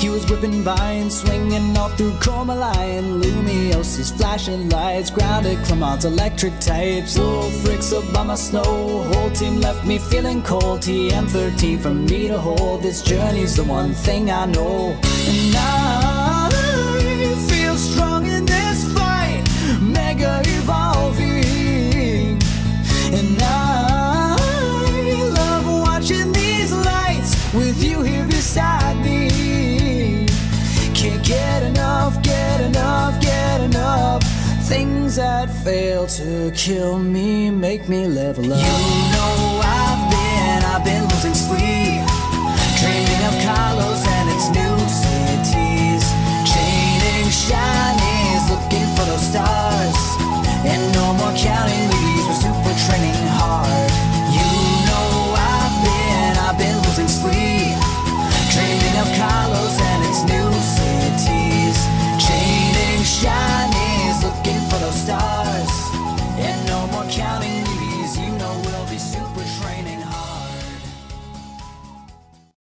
He was whipping vines, swinging off through Coumarine. Lumiose's, flashing lights, grounded Clemont's electric types. Oh, fricks Abomasnow. Whole team left me feeling cold. TM13 for me to hold. This journey's the one thing I know. And I beside me. Can't get enough, get enough, get enough. Things that fail to kill me make me level up. You know I've been, I've been losing sleep. Dreaming of Kalos and its new cities. Chaining shinies, looking for those stars. And no more counting